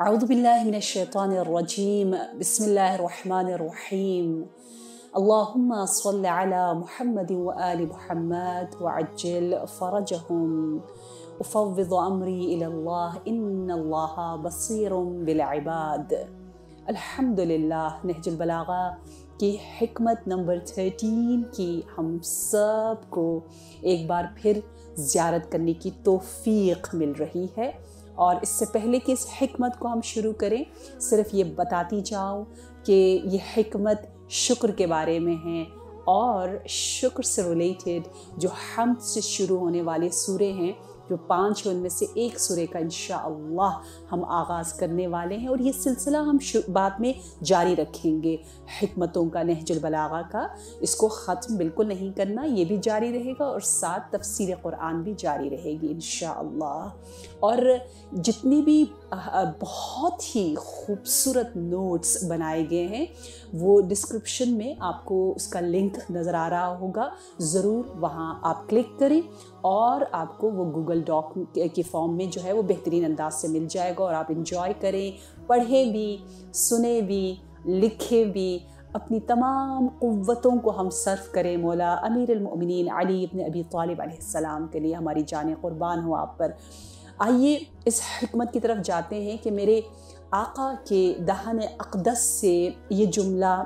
अऊदबिल्लिमिनशैतानरजीम बसमीम अल्लाहुम्मा सल्लि अला मुहम्मद व आलि मुहम्मद वअज्जिल फरजहुम उफव्विद अमरी इलल्लाह इन्नल्लाह बसीरुम बिल इबाद अल्हम्दुलिल्लाह नहजुल बलागा की हिकमत नंबर थर्टीन की हम सबको एक बार फिर ज़्यारत करने की तौफीक मिल रही है और इससे पहले कि इस हमत को हम शुरू करें, सिर्फ़ ये बताती जाऊँ कि ये हमत शुक्र के बारे में है और शुक्र से रिलेटेड जो हम से शुरू होने वाले सूरे हैं जो पाँच है, उनमें से एक सुरे का इनशा हम आगाज़ करने वाले हैं और ये सिलसिला हम बाद में जारी रखेंगे। हमतों का, नहजुल बलागा का, इसको ख़त्म बिल्कुल नहीं करना, ये भी जारी रहेगा और साथ तफसीर कुरान भी जारी रहेगी इन और जितनी भी बहुत ही खूबसूरत नोट्स बनाए गए हैं, वो डिस्क्रिप्शन में आपको उसका लिंक नज़र आ रहा होगा, ज़रूर वहाँ आप क्लिक करें और आपको वो गूगल डॉक के फॉर्म में जो है वो बेहतरीन अंदाज से मिल जाएगा और आप इंजॉय करें, पढ़ें भी, सुने भी, लिखें भी, अपनी तमाम क़वतों को हम सर्फ करें। मौला अमीरमिन अली इबन अबी तालिब सलाम के लिए हमारी जान क़ुरबान हो आप पर। आइए इस हमत की तरफ़ जाते हैं कि मेरे आका के दहन अकदस से ये जुमला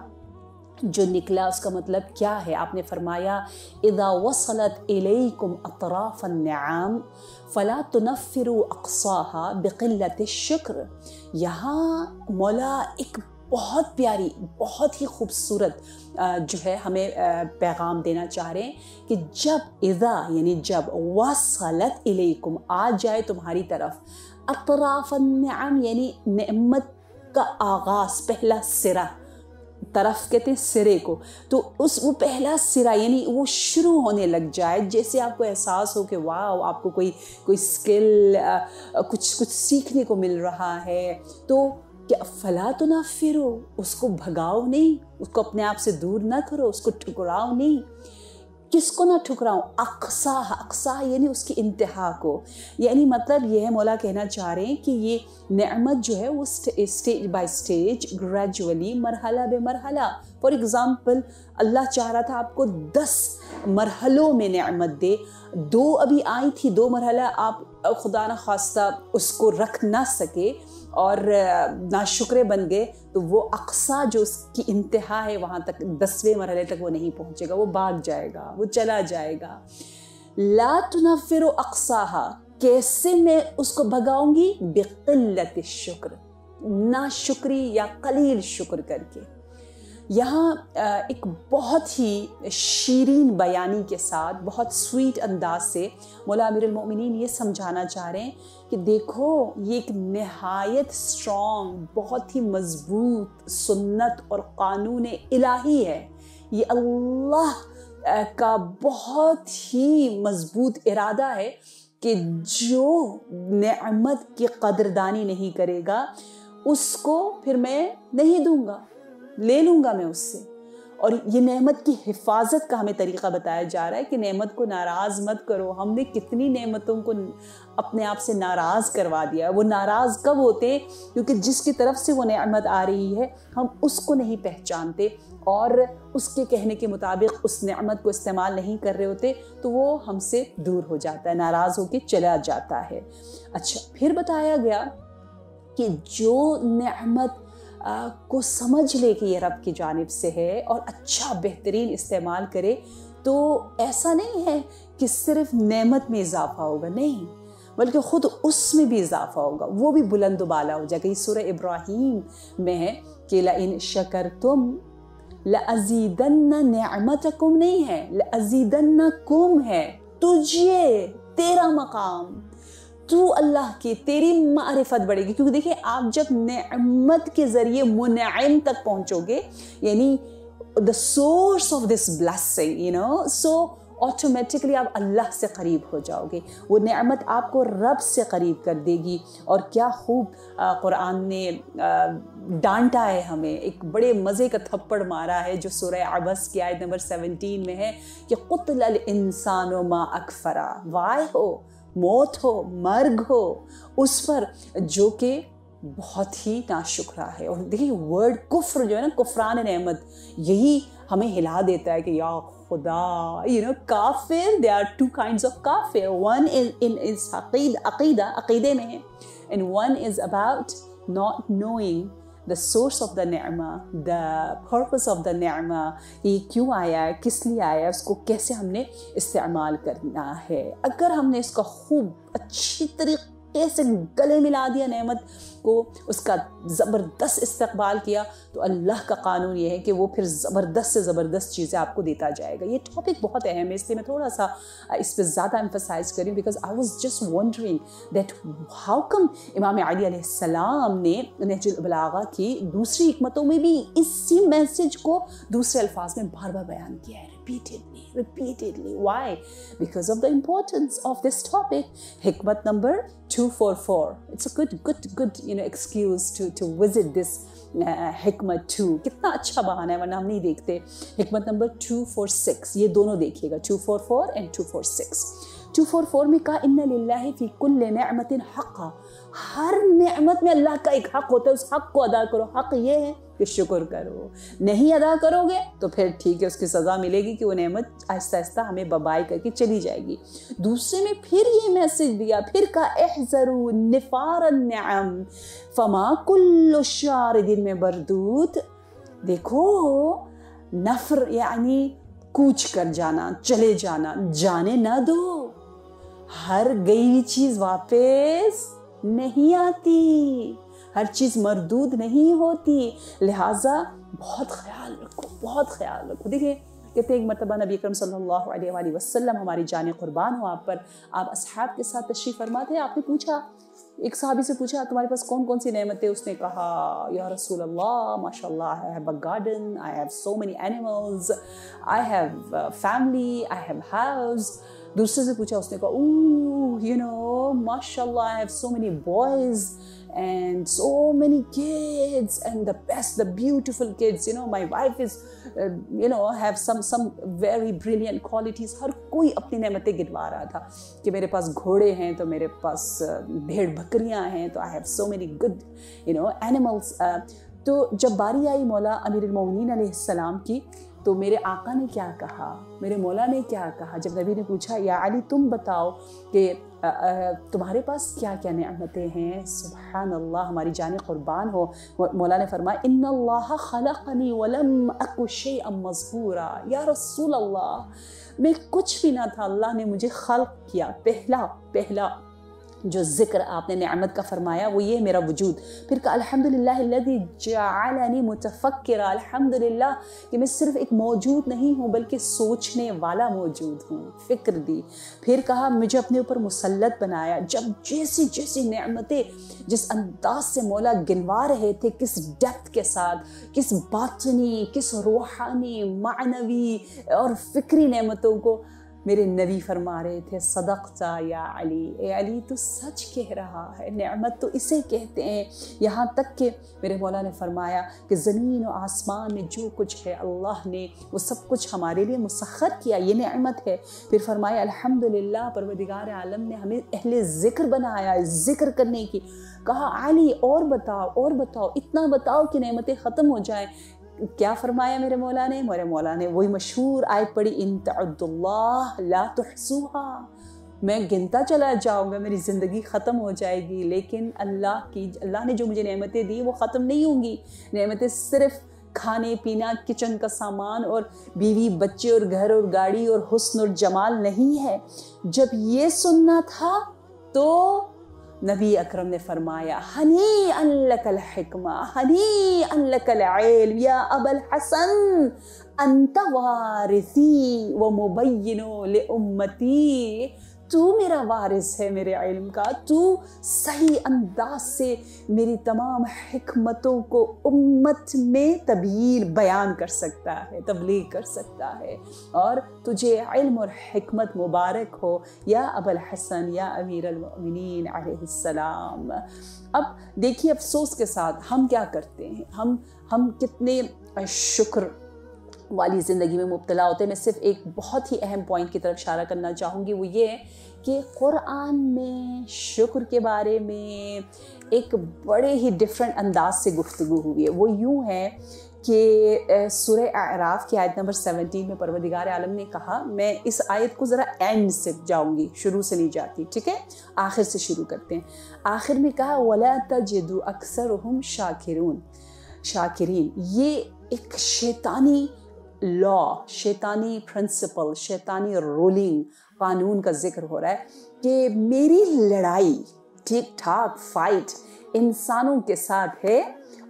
जो निकला, उसका मतलब क्या है? आपने फरमाया इदा वसलत एलकुम अतराफ़ाम फ़ला तुनफ़िर अकसाहा बक़लत शुक्र. यहाँ मौला एक बहुत प्यारी, बहुत ही खूबसूरत जो है हमें पैगाम देना चाह रहे हैं कि जब इज़ा, यानी जब वसलत इलेकुम आ जाए तुम्हारी तरफ़ अतराफ़ाम यानी नमत का आगाज़, पहला सिरा तरफ़ कहते हैं सिरे को। तो उस वो पहला सिरा, यानी वो शुरू होने लग जाए, जैसे आपको एहसास हो कि वाह आपको कोई कोई स्किल कुछ कुछ सीखने को मिल रहा है। तो क्या फला तो ना फिरो, उसको भगाओ नहीं, उसको अपने आप से दूर ना करो, उसको ठुकराओ नहीं। किसको ना ठुकराऊं? अक्सा अक्सा यानी उसकी इंतहा को। यानी मतलब यह मौला कहना चाह रहे हैं कि ये नमत जो है, वो स्टेज बाय स्टेज ग्रेजुअली मरहला बे मरहला। फॉर एग्ज़ाम्पल अल्लाह चाह रहा था आपको दस मरहलों में नमत दे। दो अभी आई थी, दो मरहला आप खुदा न खास्ता उसको रख ना सके और ना शुक्र बन गए तो वो अक्सा जो उसकी इंतहा है वहाँ तक, दसवें मरहले तक वो नहीं पहुँचेगा, वो भाग जाएगा, वो चला जाएगा। ला तुनफिर अक्साहा, कैसे मैं उसको भगाऊँगी? बेकिल्लत शुक्र, ना शुक्री या कलील शुक्र करके। यहाँ एक बहुत ही शीरीन बयानी के साथ, बहुत स्वीट अंदाज से मौला अमीरमिन ये समझाना चाह रहे हैं कि देखो, ये एक नहायत स्ट्रॉन्ग बहुत ही मज़बूत सुन्नत और कानून इलाही है। ये अल्लाह का बहुत ही मज़बूत इरादा है कि जो नेमत की कदरदानी नहीं करेगा, उसको फिर मैं नहीं दूँगा। ले लूँगा मैं उससे। और ये नेमत की हिफाजत का हमें तरीक़ा बताया जा रहा है कि नेमत को नाराज़ मत करो। हमने कितनी नेमतों को अपने आप से नाराज़ करवा दिया वो नाराज़ कब होते? क्योंकि जिसकी तरफ़ से वो नेमत आ रही है, हम उसको नहीं पहचानते और उसके कहने के मुताबिक उस नेमत को इस्तेमाल नहीं कर रहे होते तो वो हमसे दूर हो जाता है, नाराज़ होकर चला जाता है। अच्छा फिर बताया गया कि जो नेमत को समझ ले कि ये रब की जानब से है और अच्छा बेहतरीन इस्तेमाल करे तो ऐसा नहीं है कि सिर्फ़ नेमत में इजाफा होगा, नहीं, बल्कि ख़ुद उसमें भी इजाफा होगा। वो भी बुलंद बाला हो जाएगा। ये सूर्य इब्राहिम में है कि इन शकर तुम लजीदन्ना नमतकुम नहीं है लजीदन्ना कुम है। तुझे तेरा मकाम। तू अल्लाह की, तेरी मारिफत बढ़ेगी। क्योंकि देखिए, आप जब नेमत के ज़रिए मुनम तक पहुँचोगे, यानी the source of this blessing you know so automatically आप अल्लाह से करीब हो जाओगे। वो नेमत आपको रब से करीब कर देगी। और क्या खूब कुरान ने डांटा है हमें। एक बड़े मज़े का थप्पड़ मारा है जो सुरह अबस की आयत नंबर सेवनटीन में है कि कुतल इंसान मा अकफरा। वाय हो! मौत हो, मर्ग हो, उस पर जो कि बहुत ही नाशुक्रा है। और देखिए वर्ड कुफ्र जो है ना कुफरान नमत यही हमें हिला देता है कि, या खुदा यू नो काफिर there are two kind of काफिर वन इन इन इज़ अकीद अकीदा अकीदे में है and one is about not knowing the source ऑफ़ द नरमा द पर्पस ऑफ़ द नरमा ये क्यों आया है, किस लिए आया है, उसको कैसे हमने इस्तेमाल करना है? अगर हमने इसका खूब अच्छी तरीके कैसे गले मिला दिया नेमत को उसका ज़बरदस्त इस्तकबाल किया। तो अल्लाह का कानून ये है कि वो फिर ज़बरदस्त से ज़बरदस्त चीज़ें आपको देता जाएगा। ये टॉपिक बहुत अहम है इसलिए मैं थोड़ा सा इस पर ज़्यादा एम्फोसाइज करी because I was just wondering that how come इमाम सलाम ने नजबलागा की दूसरी हमतों में भी इसी मैसेज को दूसरे अल्फाज में बार बार बयान किया है? Repeatedly, repeatedly. Why? Because of the importance of this topic. Hikmat number 244. It's a good, good, good, you know, excuse to, to visit this हिकमत टू कितना अच्छा बहाना है वरना हम नहीं देखते हिकमत नंबर टू फोर सिक्स ये दोनों देखिएगा two four four and two में कहा इन लाही फ़ी कुल नमतिन हक़ हर नेमत में अल्लाह का एक हक होता है उस हक को अदा करो हक ये है कि शुक्र करो। नहीं अदा करोगे तो फिर ठीक है, उसकी सज़ा मिलेगी कि वो नेमत आहिस्ता आहिस्ता हमें बबाई करके चली जाएगी। दूसरे में फिर ये मैसेज दिया, फिर का एहजरू निफार नम फमा कुल्लो शार दिन में बरदूत, देखो, नफर यानी कूच कर जाना, चले जाना, जाने ना दो। हर गई चीज़ वापस नहीं आती। हर चीज़ मरदूद नहीं होती। लिहाजा बहुत ख्याल रखो, बहुत ख्याल रखो। देखिए, कहते हैं एक मरतबा नबी अकरम सल्लल्लाहु अलैहि वसल्लम हमारी जान कुर्बान हो आप पर। आप असहाब के साथ तशरीफ़ फरमा थे आपने पूछा, एक साहबी से पूछा, तुम्हारे पास कौन कौन सी नेमतें उसने कहा, या रसूल अल्लाह माशाल्लाह I have a garden I have so many animals I have family I have house दूसरे से पूछा, उसने कहा ओह यू नो माशाल्लाह I have so many boys and so many kids and the best the beautiful kids. You know my wife is uh, you know have some some very brilliant qualities. हर कोई अपनी नेमतें गिनवा रहा था कि मेरे पास घोड़े हैं तो मेरे पास भेड़ बकरियाँ हैं तो I have so many good you know animals तो जब बारी आई मौला अमीर मोमिन सलाम की तो मेरे आका ने क्या कहा? मेरे मौला ने क्या कहा? जब नबी ने पूछा या अली तुम बताओ कि तुम्हारे पास क्या क्या नमतें हैं? सुबहान अल्लाह हमारी जान क़ुरबान हो। मौला ने फरमाया मजबूरा या रसूल अल्लाह मैं कुछ भी ना था, अल्लाह ने मुझे खल किया। पहला पहला जो ज़िक्र आपने नेमत का फरमाया, वो ये है मेरा वजूद। फिर कहा, अल्हम्दुलिल्लाह मुतफ़क्र अल्हम्दुलिल्लाह कि मैं सिर्फ़ एक मौजूद नहीं हूँ, बल्कि सोचने वाला मौजूद हूँ। फ़िक्र दी। फिर कहा, मुझे अपने ऊपर मुसलत बनाया। जब जैसी जैसी नमतें जिस अंदाज से मौला गिनवा रहे थे, किस डेप्थ के साथ, किस बातनी, किस रूहानी, मानवी और फ़िक्री नमतों को मेरे नबी फरमा रहे थे, सदकता या अली, ए अली तो सच कह रहा है, नेमत तो इसे कहते हैं। यहाँ तक कि मेरे मौला ने फरमाया कि ज़मीन और आसमान में जो कुछ है, अल्लाह ने वो सब कुछ हमारे लिए मुसखर किया, ये नेमत है। फिर फरमाया, अल्हम्दुलिल्लाह परवदिगार आलम ने हमें अहले ज़िक्र बनाया ज़िक्र करने की। कहा, अली, और बताओ और बताओ, इतना बताओ कि नेमतें ख़त्म हो जाएँ। क्या फरमाया मेरे मौला ने मेरे मौला ने वही मशहूर आयत पढ़ी इन ला तुहसूहा। मैं गिनता चला जाऊँगा, मेरी ज़िंदगी ख़त्म हो जाएगी, लेकिन अल्लाह की, अल्लाह ने जो मुझे नेमतें दी, वो ख़त्म नहीं होंगी। नेमतें सिर्फ़ खाने, पीना, किचन का सामान और बीवी, बच्चे और घर और गाड़ी और हुस्न और जमाल नहीं है। जब ये सुनना था तो नबी अकरम ने फरमाया हनी अनलकल हिकमा हनी अनलकल इल्म या अबल हसन अंत वारिसी व मुबैनो ले उम्मती तू मेरा वारिस है मेरे इल्म का। तू सही अंदाज से मेरी तमाम हमतों को उम्मत में तबीर बयान कर सकता है, तबलीग कर सकता है। और तुझे इल्म और हमत मुबारक हो, या अबल हसन, या अमीर सलाम। अब देखिए अफसोस के साथ हम क्या करते हैं? हम हम कितने शुक्र वाली ज़िंदगी में मुबतला होते हैं। मैं सिर्फ़ एक बहुत ही अहम पॉइंट की तरफ़ इशारा करना चाहूँगी, वो ये है कि क़ुरान में, शुक्र के बारे में एक बड़े ही डिफरेंट अंदाज से गुफ्तु हुई है। वो यूँ है कि सुर आराफ की आयत नंबर 17 में परवदिगार आलम ने कहा, मैं इस आयत को ज़रा एंड से जाऊँगी, शुरू से नहीं जाती, ठीक है? आखिर से शुरू करते हैं। आखिर में कहा, वला तजदु अक्सर हम शाकिरून। शाकिरीन, ये एक शैतानी लॉ शैतानी प्रिंसिपल शैतानी रूलिंग कानून का ज़िक्र हो रहा है कि मेरी लड़ाई ठीक ठाक फाइट इंसानों के साथ है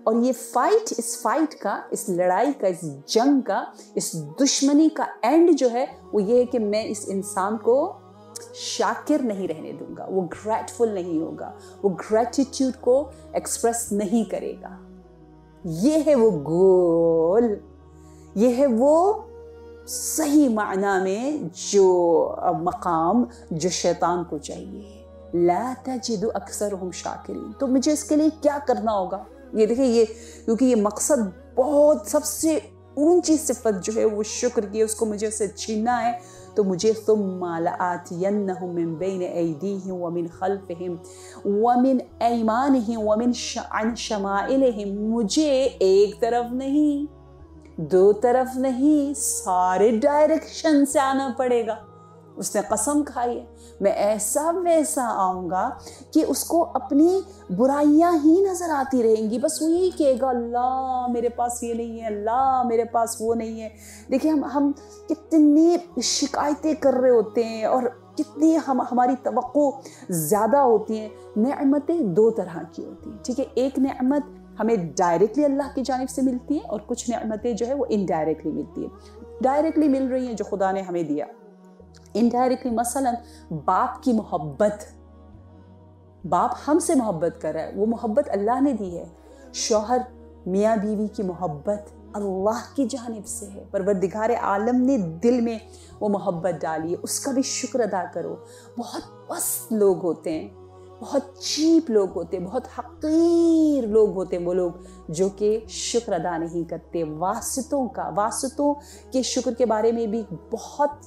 और ये फाइट इस फाइट का, इस लड़ाई का, इस जंग का, इस दुश्मनी का एंड जो है, वो ये है कि मैं इस इंसान को शाकिर नहीं रहने दूँगा, वो ग्रेटफुल नहीं होगा, वो ग्रेटिट्यूड को एक्सप्रेस नहीं करेगा। ये है वो गोल ये है वो सही मायना में जो मकाम जो शैतान को चाहिए। ला तजिदु अक्सर हम शाकिरीन। तो मुझे इसके लिए क्या करना होगा? ये देखिए, ये क्योंकि ये मकसद बहुत सबसे ऊँची सिफत जो है वो शुक्र की उसको मुझे उसे छीनना है। तो मुझे तुम मालातियन्नहुम बैन ऐदीहिम व मिन खल्फिहिम व मिन ऐमानिहिम व मिन अन शमाइलिहिम। मुझे एक तरफ़ नहीं। दो तरफ़ नहीं, सारे डायरेक्शन से आना पड़ेगा। उसने कसम खाई है। मैं ऐसा वैसा आऊँगा कि उसको अपनी बुराइयाँ ही नज़र आती रहेंगी। बस वो यही कहेगा, अल्लाह, मेरे पास ये नहीं है, अल्लाह, मेरे पास वो नहीं है। देखिए, हम हम कितनी शिकायतें कर रहे होते हैं और कितनी हम, हमारी तो ज़्यादा होती हैं। नमतें दो तरह की होती हैं, ठीक है? एक नमत हमें डायरेक्टली अल्लाह की जानब से मिलती है और कुछ नमतें जो है वो इनडायरेक्टली मिलती है। डायरेक्टली मिल रही हैं जो खुदा ने हमें दिया। इनडायरेक्टली मसलन बाप की मोहब्बत। बाप हमसे मोहब्बत कर रहा है। वो मोहब्बत अल्लाह ने दी है। शोहर मियाँ बीवी की मोहब्बत अल्लाह की जानब से है। पर परवरदिगार आलम ने दिल में वो मोहब्बत डाली है। उसका भी शुक्र अदा करो। बहुत मस्त लोग होते हैं। बहुत चीप लोग होते, बहुत हकीर लोग होते वो लोग, जो कि शुक्र अदा नहीं करते। वासतों का, वासतों के शुक्र के बारे में भी बहुत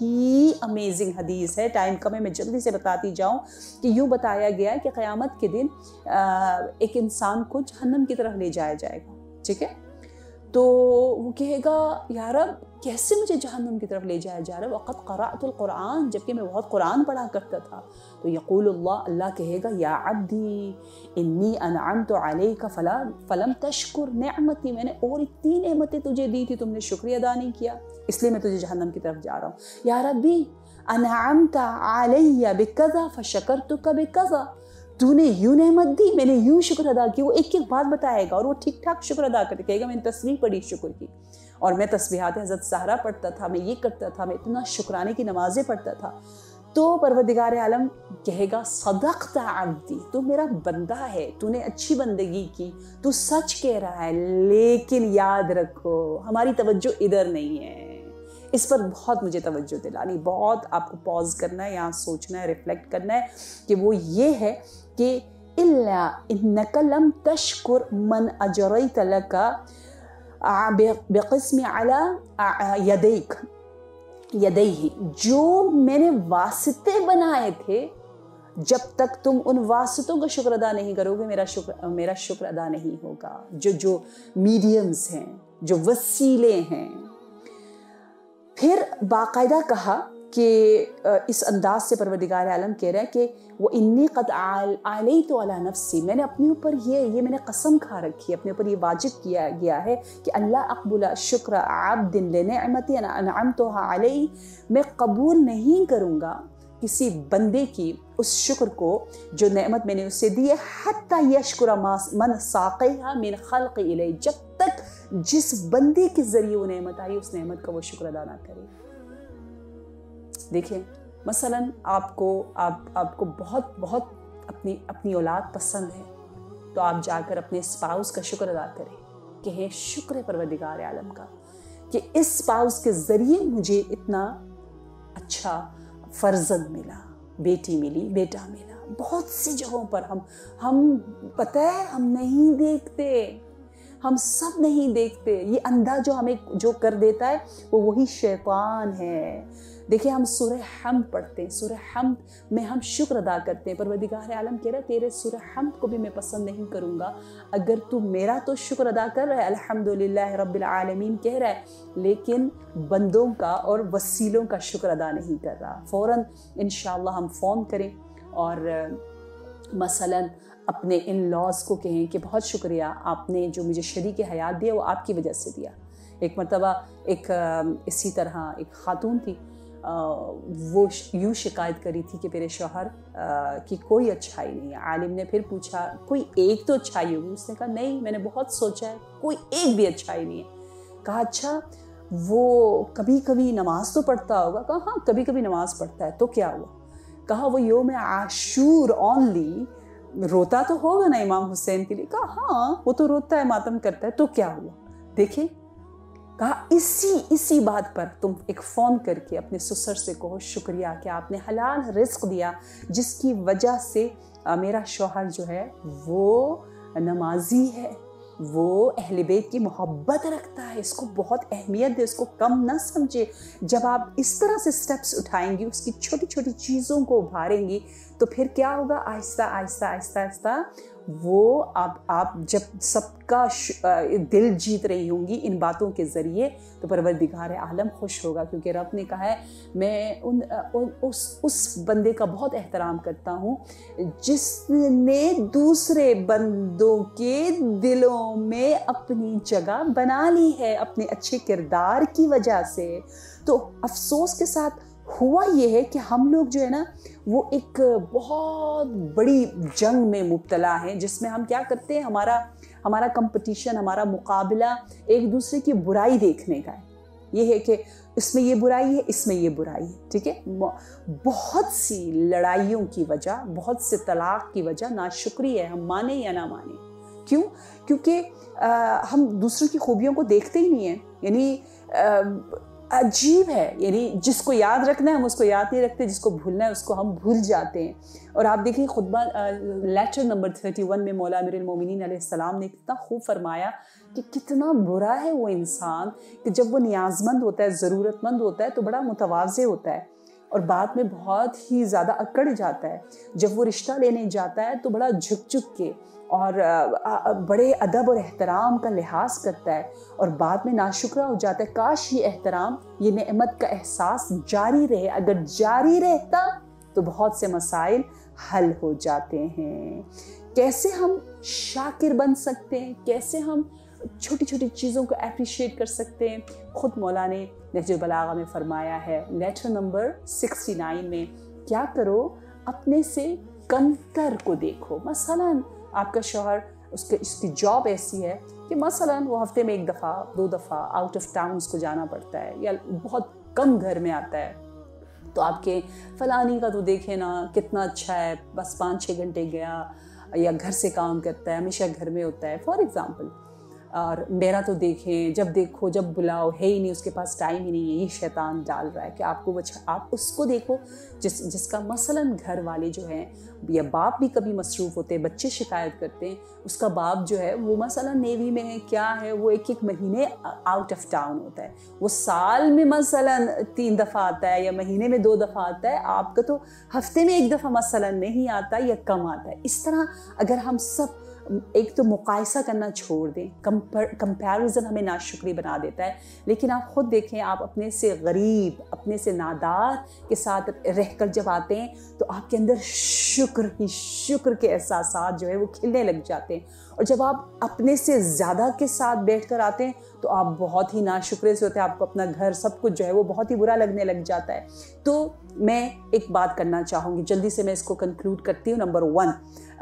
ही अमेजिंग हदीस है। टाइम कम है मैं जल्दी से बताती जाऊँ कि यूँ बताया गया है कि क़यामत के दिन एक इंसान को जहन्नम की तरफ़ ले जाया जाएगा, ठीक है? तो वो कहेगा यार अब कैसे मुझे जहन्नम की तरफ़ ले जाया जा रहा है? वक़्त क़रातुल कुरान, जबकि मैं बहुत कुरान पढ़ा करता था। तो यकूल अल्लाह कहेगा या अब्दी इन्नी अनाम तो आले का फला फलम तशकुर नमती मैंने और इतनी नमतें तुझे दी थी तुमने शुक्रिया अदा नहीं किया इसलिए मैं तुझे जहन्नम की तरफ़ जा रहा हूँ या रबी अनामता आलिया बेकज़ा फ़शकर तो कब कज़ा तूने यूँ नहमत दी मैंने यूँ शुक्र अदा किया वो एक एक बात बताएगा और वो ठीक ठाक शुक्र अदा करके कहेगा मैंने तस्वीर पढ़ी शुक्र की और मैं तस्वीहात हज़रत सहरा पढ़ता था मैं ये करता था मैं इतना शुक्राने की नमाज़ें पढ़ता था तो परवरदिगार आलम कहेगा सदक आबदी तू मेरा बंदा है, तूने अच्छी बंदगी की, तू सच कह रहा है, लेकिन याद रखो, हमारी तवज्जो इधर नहीं है। इस पर बहुत मुझे तवज्जो दिलानी, बहुत आपको पॉज करना है, यहाँ सोचना है रिफ्लेक्ट करना है कि वो ये है कि, इल्ला इन्नकलम तशकुर मन अजरई तलका बेकस्म अला यदैक। यदई जो मैंने वास्ते बनाए थे, जब तक तुम उन वास्तों का शुक्र अदा नहीं करोगे, मेरा शुक्र मेरा शुक्र अदा नहीं होगा। जो जो मीडियम्स हैं, जो वसीले हैं। फिर बाकायदा कहा कि इस अंदाज से परवदिगार आलम कह रहे हैं कि वो इन्नी कद आलई तो अला नफसी, मैंने अपने ऊपर ये ये मैंने कसम खा रखी है, अपने ऊपर ये वाजिब किया गया है कि अल्लाह अकबुल शुक्र आप दिन लेने अमती तो आलई मैं कबूल नहीं करूँगा किसी बंदे की उस शुक्र को जो नेमत मैंने उससे दी है, हत्ता यशकुरा मन साक़ा मिन खल्क जब तक जिस बंदे के ज़रिए वो नेमत आई, उस नेमत का वो शुक्र अदा ना करे। देखिए मसलन आपको, आप, आपको बहुत बहुत अपनी अपनी औलाद पसंद है तो आप जाकर अपने स्पाउस का शुक्र अदा करें कि शुक्र परवदिगार आलम का, कि इस स्पाउस के ज़रिए मुझे इतना अच्छा फर्जंद मिला, बेटी मिली, बेटा मिला। बहुत सी जगहों पर हम हम, पता है, हम नहीं देखते, हम सब नहीं देखते। ये अंधा जो हमें, जो कर देता है, वो वही शैतान है। देखिए, हम सुरह हम पढ़ते हैं। सुरह हम में हम शुक्र अदा करते हैं। परवरदिगार आलम कह रहा तेरे सुरह हम को भी मैं पसंद नहीं करूँगा। अगर तू मेरा तो शुक्र अदा कर रहा है, अल्हम्दुलिल्लाह रब्बिल आलमीन कह रहा है, लेकिन बंदों का और वसीलों का शुक्र अदा नहीं कर रहा। फ़ौर इन हम फ़ोन करें और, मसलन अपने इन लॉज को कहें कि बहुत शुक्रिया, आपने जो मुझे शरीक हयात दिया, वो आपकी वजह से दिया। एक मरतबा, एक, इसी तरह एक ख़ातून थी। वो यूँ शिकायत करी थी कि मेरे शोहर की कोई अच्छाई नहीं है। आलिम ने फिर पूछा, कोई एक तो अच्छाई होगी? उसने कहा, नहीं, मैंने बहुत सोचा है, कोई एक भी अच्छाई नहीं है। कहा अच्छा वो कभी कभी नमाज़ तो पढ़ता होगा? कहा हाँ कभी कभी नमाज़ पढ़ता है तो क्या हुआ? कहा, वो योम आशूर ओनली रोता तो होगा ना इमाम हुसैन के लिए? कहा हाँ वो तो रोता है, मातम करता है तो क्या हुआ? देखे कहा, इसी इसी बात पर तुम एक फ़ोन करके अपने ससुर से कहो, शुक्रिया कि आपने हलाल रिस्क दिया, जिसकी वजह से मेरा शोहर जो है, वो नमाजी है, वो अहल बैत की मोहब्बत रखता है, इसको बहुत अहमियत दे उसको कम ना समझे। जब आप इस तरह से स्टेप्स उठाएँगी, उसकी छोटी छोटी चीज़ों को उभारेंगी तो फिर क्या होगा? आहिस्ता आहिस्ता आहिस्ता आहिस्ता वो आप आप जब सबका दिल जीत रही होंगी इन बातों के ज़रिए तो परवरदिगार आलम खुश होगा क्योंकि रब ने कहा है मैं उन, उस उस बंदे का बहुत एहतराम करता हूँ जिसने दूसरे बंदों के दिलों में अपनी जगह बना ली है अपने अच्छे किरदार की वजह से। तो अफसोस के साथ हुआ ये है कि हम लोग जो है ना, वो एक बहुत बड़ी जंग में मुबतला हैं, जिसमें हम क्या करते हैं, हमारा हमारा कंपटीशन हमारा मुकाबला एक दूसरे की बुराई देखने का है। ये है कि इसमें ये बुराई है, इसमें ये बुराई है, ठीक है? बहुत सी लड़ाइयों की वजह, बहुत से तलाक की वजह नाशुक्री है, हम माने या ना माने। क्यों? क्योंकि हम दूसरों की खूबियों को देखते ही नहीं हैं। यानी अजीब है। यानी जिसको याद रखना है, हम उसको याद नहीं रखते, जिसको भूलना है, उसको हम भूल जाते हैं। और आप देखिए ख़ुदबा लेटर नंबर थर्टी वन में मौला अमीर सलाम ने कितना खूब फरमाया कि कितना बुरा है वो इंसान कि जब वो न्याजमंद होता है, ज़रूरतमंद होता है तो बड़ा मुतवाज़ होता है। और बाद में बहुत ही ज़्यादा अकड़ जाता है। जब वो रिश्ता लेने जाता है तो बड़ा झुक झुक के और बड़े अदब और एहतराम का लिहाज करता है और बाद में नाशुक्रा हो जाता है, काश ये एहतराम, ये नेमत का एहसास जारी रहे। अगर जारी रहता तो बहुत से मसाइल हल हो जाते हैं। कैसे हम शाकिर बन सकते हैं? कैसे हम छोटी छोटी चीज़ों को अप्रिशिएट कर सकते हैं? खुद मौला ने नज़र बलागा में फरमाया है लेटर नंबर 69 में, क्या करो, अपने से कमतर को देखो। मसलन, आपका शोहर, उसके, इसकी जॉब ऐसी है कि मसलन, वो हफ़्ते में एक दफ़ा, दो दफ़ा आउट ऑफ़ टाउन उसको जाना पड़ता है, या बहुत कम घर में आता है। तो आपके, फलानी का तो देखे ना, कितना अच्छा है, बस पाँच छः घंटे गया, या घर से काम करता है, हमेशा घर में होता है। फॉर एग्ज़ाम्पल और मेरा तो देखें, जब देखो, जब बुलाओ, है ही नहीं, उसके पास टाइम ही नहीं है, ये शैतान डाल रहा है कि आपको वो आप उसको देखो, जिस, जिसका मसलन घर वाले जो हैं, या बाप भी कभी मसरूफ़ होते हैं, बच्चे शिकायत करते हैं, उसका बाप जो है, वो मसलन नेवी में है, क्या है, वो एक एक महीने आउट ऑफ़ टाउन होता है। वो साल में मसलन तीन दफ़ा आता है, या महीने में दो दफ़ा आता है, आपका तो हफ़्ते में एक दफ़ा मसलन नहीं आता, या कम आता है। इस तरह अगर हम सब एक तो मुकायसा करना छोड़ दें कंपैरिजन हमें नाशुक्री बना देता है, लेकिन आप ख़ुद देखें, आप अपने से गरीब, अपने से नादार के साथ रहकर जब आते हैं तो आपके अंदर शुक्र ही शुक्र के एहसास जो है, वो खिलने लग जाते हैं। और जब आप अपने से ज़्यादा के साथ बैठ कर आते हैं तो आप बहुत ही नाशुक्रे से होते हैं, आपको अपना घर सब कुछ जो है, वो बहुत ही बुरा लगने लग जाता है। तो मैं एक बात करना चाहूँगी, जल्दी से मैं इसको कंक्लूड करती हूँ नंबर वन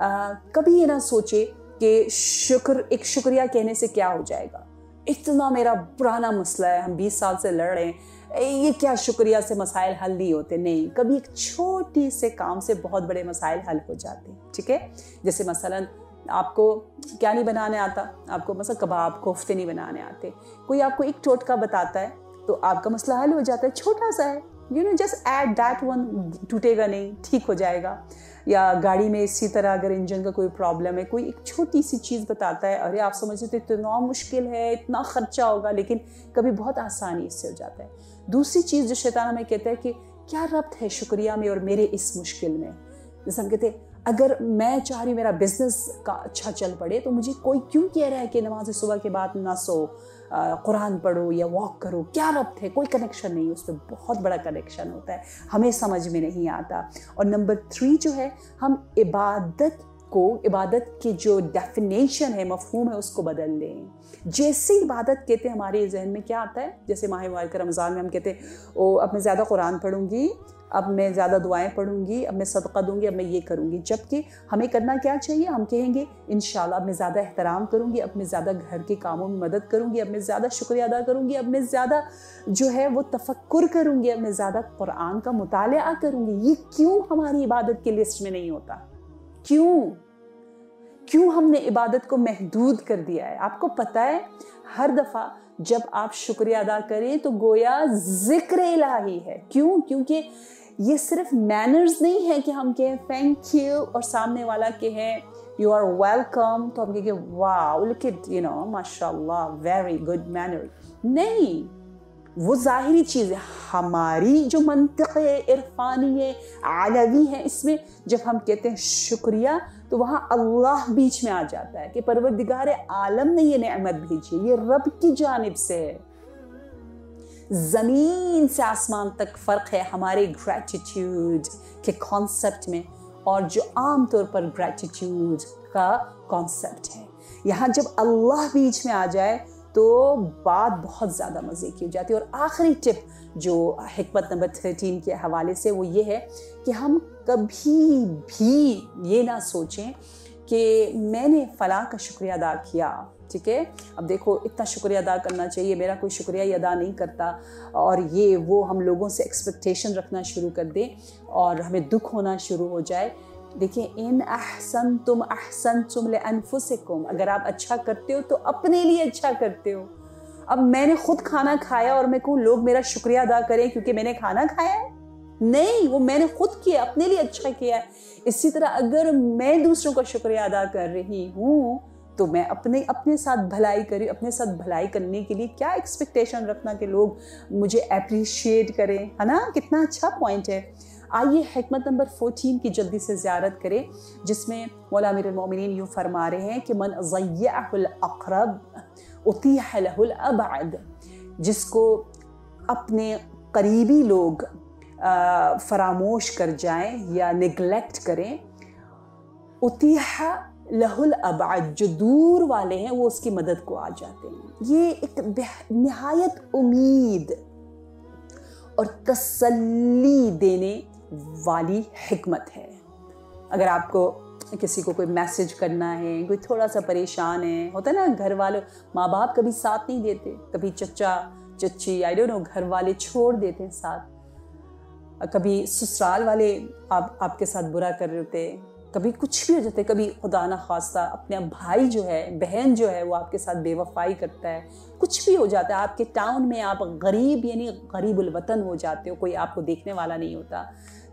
कभी ये ना सोचे कि शुक्र, एक शुक्रिया कहने से क्या हो जाएगा? इतना मेरा पुराना मसला है, हम 20 साल से लड़ रहे हैं। ये क्या शुक्रिया से मसाइल हल नहीं होते? नहीं, कभी एक छोटी से काम से बहुत बड़े मसाइल हल हो जाते हैं, ठीक है? जैसे मसलन, आपको क्या नहीं बनाने आता? आपको मतलब कबाब, कोफ्ते नहीं बनाने आते। कोई आपको एक टोटका बताता है तो आपका मसला हल हो जाता है, छोटा सा है। You know just add that one टूटेगा नहीं, ठीक हो जाएगा। या गाड़ी में इसी तरह अगर इंजन का कोई प्रॉब्लम है, कोई एक छोटी सी चीज़ बताता है, अरे आप समझते थे, इतना मुश्किल है, इतना खर्चा होगा, लेकिन कभी बहुत आसानी इससे हो जाता है। दूसरी चीज़ जो शैतान हमें कहता है कि, क्या रब्त है शुक्रिया में और मेरे इस मुश्किल में? जैसे हम कहते अगर मैं चाह रही मेरा बिज़नेस का अच्छा चल पड़े तो मुझे कोई क्यों कह रहा है कि नमाज़ सुबह के बाद ना सो? कुरान पढ़ो या वॉक करो, क्या रब्त है कोई कनेक्शन नहीं उस पर बहुत बड़ा कनेक्शन होता है। हमें समझ में नहीं आता। और नंबर थ्री जो है, हम इबादत को इबादत की जो डेफिनेशन है, मफहूम है, उसको बदल लें जैसे इबादत कहते हैं, हमारे जहन में क्या आता है? जैसे माह मुबारक रमज़ान में हम कहते हैं, ओ, अब मैं ज़्यादा कुरान पढ़ूँगी, अब मैं ज़्यादा दुआएँ पढ़ूँगी, अब मैं सदका दूँगी, अब मैं ये करूँगी। जबकि हमें करना क्या चाहिए? हम कहेंगे इन अब मैं ज़्यादा एहतराम करूँगी, अब मैं ज़्यादा घर के कामों में मदद करूँगी, अब मैं ज़्यादा शुक्रिया अदा करूँगी, अब मैं ज़्यादा जो है वो तफक्र करूँगी, अब मैं ज़्यादा कुरान का मुताल करूँगी। ये क्यों हमारी इबादत की लिस्ट में नहीं होता? क्यों? क्यों हमने इबादत को महदूद कर दिया है? आपको पता है, हर दफ़ा जब आप शुक्रिया अदा करें तो गोया ज़िक्र इलाही है। क्यों? क्योंकि ये सिर्फ़ मैनर्स नहीं है कि हम कहें थैंक यू और सामने वाला कहें यू आर वेलकम तो हम कहेंगे वाह लुक इट यू नो माशाल्लाह वेरी गुड मैनर नहीं। वो ज़ाहिरी चीज़ है। हमारी जो मंतक इरफानी है आलवी है इसमें जब हम कहते हैं शुक्रिया तो वहाँ अल्लाह बीच में आ जाता है कि परवरदिगार आलम ने ये नेमत भेजी है। ये रब की जानब से है। ज़मीन से आसमान तक फ़र्क है हमारे ग्रेटिट्यूड के कॉन्सेप्ट में और जो आम तौर पर ग्रेटिट्यूड का कॉन्सेप्ट है। यहाँ जब अल्लाह बीच में आ जाए तो बात बहुत ज़्यादा मज़े की हो जाती है। और आखिरी टिप जो हमत नंबर थर्टीन के हवाले से वो ये है कि हम कभी भी ये ना सोचें कि मैंने फ़लाँ का शुक्रिया अदा किया, ठीक है? अब देखो, इतना शुक्रिया अदा करना चाहिए, मेरा कोई शुक्रिया ही अदा नहीं करता। और ये वो हम लोगों से एक्सपेक्टेशन रखना शुरू कर दें और हमें दुख होना शुरू हो जाए। देखिए, इन अहसन तुम अहसन तुम अनफुसकुम अगर आप अच्छा करते हो तो अपने लिए अच्छा करते हो। अब मैंने खुद खाना खाया और मैं कहूँ, लोग मेरा शुक्रिया अदा करें क्योंकि मैंने खाना खाया है। नहीं, वो मैंने खुद किया, अपने लिए अच्छा किया है। इसी तरह अगर मैं दूसरों का शुक्रिया अदा कर रही हूँ तो मैं अपने अपने साथ भलाई करी, अपने साथ भलाई करने के लिए क्या एक्सपेक्टेशन रखना कि लोग मुझे अप्रिशिएट करें, है ना? कितना अच्छा पॉइंट है। आइए हमत नंबर 14 की जल्दी से ज़्यारत करें, जिसमें मौला मिन यूँ फरमा रहे हैं कि मन अक़रब उतीहलबद जिसको अपने करीबी लोग फरामोश कर जाएँ या निगलेक्ट करें उतीह लहुल अबाद जो दूर वाले हैं, वो उसकी मदद को आ जाते हैं। ये एक नहायत उम्मीद और तसल्ली देने वाली हमत है। अगर आपको किसी को कोई मैसेज करना है, कोई थोड़ा सा परेशान है, होता है ना घर वालों माँ बाप कभी साथ नहीं देते, कभी चचा चच्ची आई डोंट नो घर वाले छोड़ देते हैं साथ। कभी ससुराल वाले आप, आपके साथ बुरा कर रहे होते कभी कुछ भी हो जाता है, कभी खुदा ना खास्ता, अपने भाई जो है, बहन जो है, वो आपके साथ बेवफाई करता है। कुछ भी हो जाता है, आपके टाउन में आप गरीब, यानी गरीब वतन हो जाते हो, कोई आपको देखने वाला नहीं होता।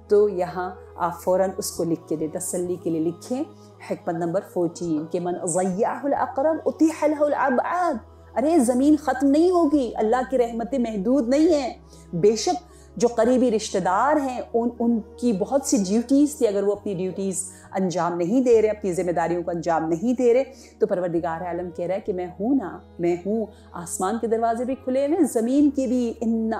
तो यहाँ आप फ़ौर उसको लिख के दे तसली के लिए लिखें हमत नंबर फोर्टीन के मन ज़ैयाक़रब उतीहलबआद अरे, ज़मीन ख़त्म नहीं होगी, अल्लाह की रहमतें महदूद नहीं है। बेशक जो करीबी रिश्तेदार हैं, उन, उनकी बहुत सी ड्यूटीज़ थी, अगर वो अपनी ड्यूटीज़ अंजाम नहीं दे रहे अपनी जिम्मेदारियों को अंजाम नहीं दे रहे। तो परवरदिगार आलम कह रहा है कि मैं हूँ ना मैं हूँ आसमान के दरवाजे भी खुले हुए ज़मीन के भी। इन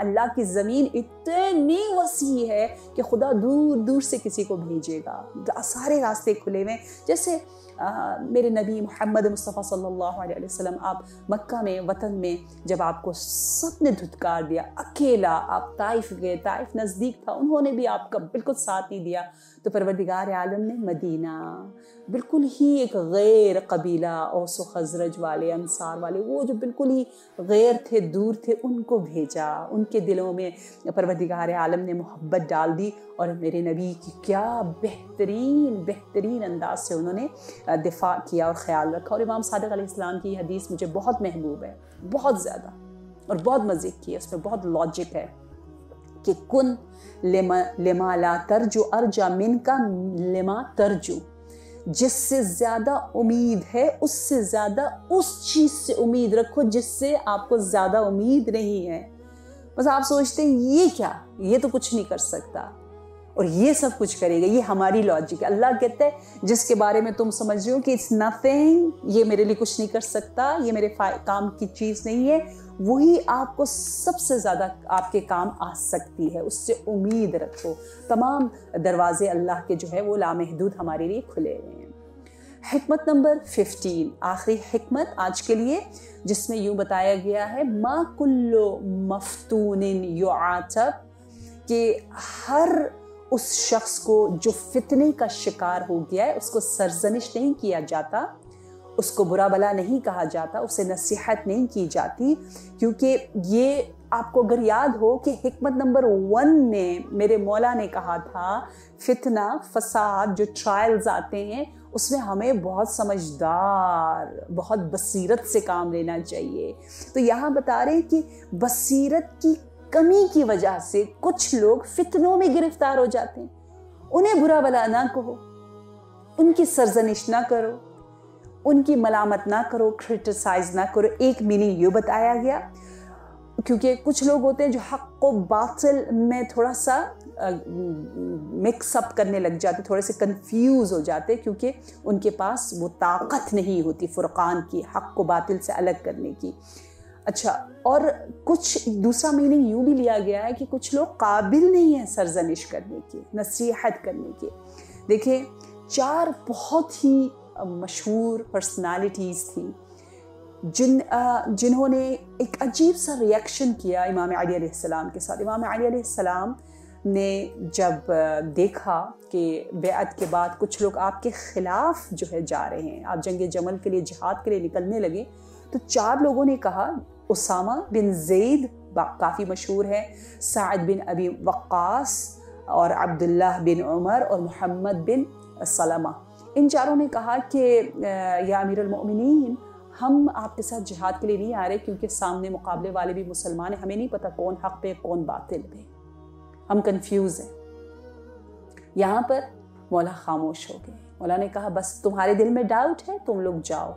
अल्लाह की ज़मीन इतनी वसी है कि खुदा दूर दूर से किसी को भेजेगा। सारे रास्ते खुले हुए। जैसे आ, मेरे नबी मोहम्मद मुस्तफ़ा सल्लल्लाहु अलैहि वसल्लम आप मक्का में वतन में जब आपको सबने धुतकार दिया अकेला आप ताइफ गए ताइफ नज़दीक था उन्होंने भी आपका बिल्कुल साथ नहीं दिया। तो परवरदिगार आलम ने मदीना, बिल्कुल ही एक गैर कबीला ओसो खजरज वाले, अंसार वाले, वो जो बिल्कुल ही गैर थे, दूर थे, उनको भेजा। उनके दिलों में परवरदिगार आलम ने मोहब्बत डाल दी और मेरे नबी की क्या बेहतरीन बेहतरीन अंदाज से उन्होंने दिफा किया और ख़्याल रखा। और इमाम सादक इस्लाम की हदीस मुझे बहुत महबूब है, बहुत ज़्यादा और बहुत मज़े की है, उसमें बहुत लॉजिक है। कि कुन लिमा ला तर्जु अर्जा मिन का लिमा तर्जु जिससे ज़्यादा उम्मीद है उससे ज़्यादा उस चीज़ से उम्मीद रखो जिससे आपको ज़्यादा उम्मीद नहीं है बस आप सोचते हैं ये क्या ये तो कुछ नहीं कर सकता और ये सब कुछ करेगा, ये हमारी लॉजिक है। अल्लाह कहता है, जिसके बारे में तुम समझ रहे हो कि इट्स नथिंग ये मेरे लिए कुछ नहीं कर सकता, ये मेरे काम की चीज़ नहीं है, वही आपको सबसे ज़्यादा आपके काम आ सकती है। उससे उम्मीद रखो। तमाम दरवाजे अल्लाह के जो है, वो लामहदूद हमारे लिए खुले हुए हैं। हमत नंबर 15 आखिरी हमत आज के लिए, जिसमें यूँ बताया गया है, मा कुल्लो मफतून युआतब, कि हर उस शख्स को जो फितने का शिकार हो गया है, उसको सरजनिश नहीं किया जाता, उसको बुरा भला नहीं कहा जाता, उसे नसीहत नहीं की जाती, क्योंकि ये आपको अगर याद हो कि हिकमत नंबर वन में मेरे मौला ने कहा था, फितना, फसाद, जो ट्रायल्स आते हैं, उसमें हमें बहुत समझदार, बहुत बसीरत से काम लेना चाहिए। तो यहाँ बता रहे हैं कि बसीरत की कमी की वजह से कुछ लोग फितनों में गिरफ़्तार हो जाते हैं। उन्हें बुरा भला ना कहो। उनकी सरजनिश ना करो। उनकी मलामत ना करो। क्रिटिसाइज ना करो। एक मीनिंग ये बताया गया, क्योंकि कुछ लोग होते हैं जो हक को बातिल में थोड़ा सा मिक्सअप करने लग जाते, थोड़े से कंफ्यूज हो जाते, क्योंकि उनके पास वो ताकत नहीं होती फ़ुरक़ान की, हक को बातिल से अलग करने की। अच्छा और कुछ दूसरा मीनिंग यूँ भी लिया गया है कि कुछ लोग काबिल नहीं हैं सरजनिश करने के, नसीहत करने के। देखिए, चार बहुत ही मशहूर पर्सनालिटीज़ थी, जिन जिन्होंने एक अजीब सा रिएक्शन किया इमाम अली सलाम के साथ। इमाम अली सलाम ने जब देखा कि बेअत के बाद कुछ लोग आपके ख़िलाफ़ जो है जा रहे हैं, आप जंग जमल के लिए, जहाद के लिए निकलने लगे तो चार लोगों ने कहा उसामा बिन जैद काफ़ी मशहूर है। साद बिन अबी वक़ास और अब्दुल्ला बिन उमर और मोहम्मद बिन सलमा। इन चारों ने कहा कि या अमीरमिन हम आपके साथ जिहाद के लिए नहीं आ रहे क्योंकि सामने मुकाबले वाले भी मुसलमान हैं। हमें नहीं पता कौन हक पे, कौन बातिल पे। हम कंफ्यूज हैं। यहाँ पर मौला खामोश हो गए। मौला ने कहा, बस तुम्हारे दिल में डाउट है, तुम लोग जाओ।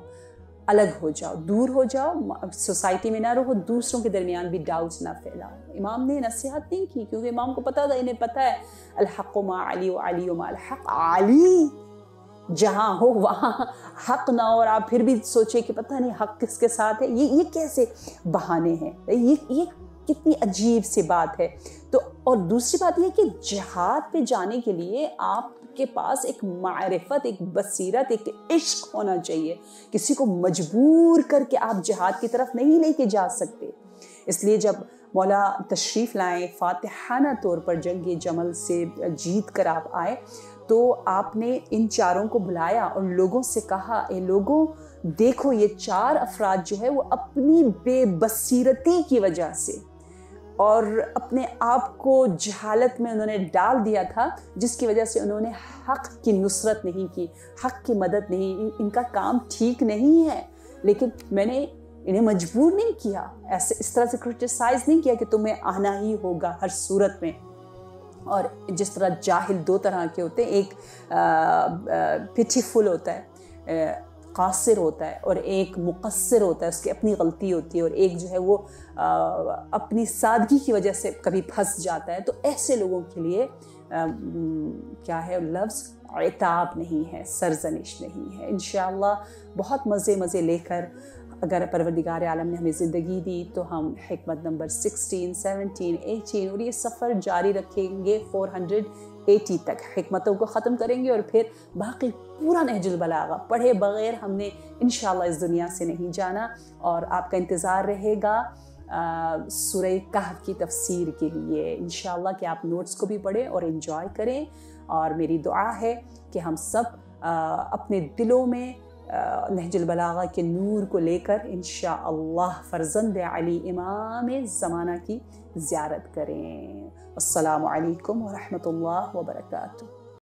अलग हो जाओ, दूर हो जाओ सोसाइटी में ना रहो, दूसरों के दरमियान भी डाउट्स ना फैलाओ। इमाम ने नसीहत नहीं की क्योंकि इमाम को पता था, इन्हें पता है अलहक़ मा अली अली हक आली जहाँ हो, वहाँ हक ना हो। और आप फिर भी सोचे कि पता नहीं, हक किसके साथ है? ये ये कैसे बहाने हैं? ये ये कितनी अजीब सी बात है। तो और दूसरी बात यह कि जहाद पे जाने के लिए आपके पास एक मारफत, एक बसीरत, एक इश्क होना चाहिए। किसी को मजबूर करके आप जहाद की तरफ़ नहीं लेके जा सकते। इसलिए जब मौला तशरीफ़ लाएँ, फातहाना तौर पर जंग जमल से जीत कर आप आए तो आपने इन चारों को बुलाया और लोगों से कहा, ए लोगों, देखो ये चार अफराद जो है, वो अपनी बेबसीरती की वजह से और अपने आप को जहालत में उन्होंने डाल दिया था, जिसकी वजह से उन्होंने हक की नुसरत नहीं की, हक की मदद नहीं इनका काम ठीक नहीं है। लेकिन मैंने इन्हें मजबूर नहीं किया, ऐसे, इस तरह से क्रिटिसाइज नहीं किया कि तुम्हें आना ही होगा हर सूरत में। और जिस तरह जाहिल दो तरह के होते हैं, एक पिटीफुल होता है कासिर होता है और एक मुकसर होता है उसकी अपनी गलती होती है और एक जो है वो आ, अपनी सादगी की वजह से कभी फंस जाता है। तो ऐसे लोगों के लिए आ, क्या है लफ्ज़ इताब नहीं है सरजनिश नहीं है। इन बहुत मज़े मज़े लेकर अगर परवरदिगार आलम ने हमें ज़िंदगी दी तो हम हमत नंबर 16, 17, 18 और ये सफ़र जारी रखेंगे 480 तक। हमतों को ख़त्म करेंगे और फिर बाकी पूरा नहजुल बलागा। पढ़े बग़ैर हमने इन इस दुनिया से नहीं जाना और आपका इंतज़ार रहेगा सुर कहफ की तफसीर के लिए। इन कि आप नोट्स को भी पढ़ें और इन्जॉय करें। और मेरी दुआ है कि हम सब आ, अपने दिलों में नहजुल बलागा के नूर को लेकर इन फ़र्जंद अली इमाम ज़माना की ज़्यारत करें। अल्लाम वरहमल वर्का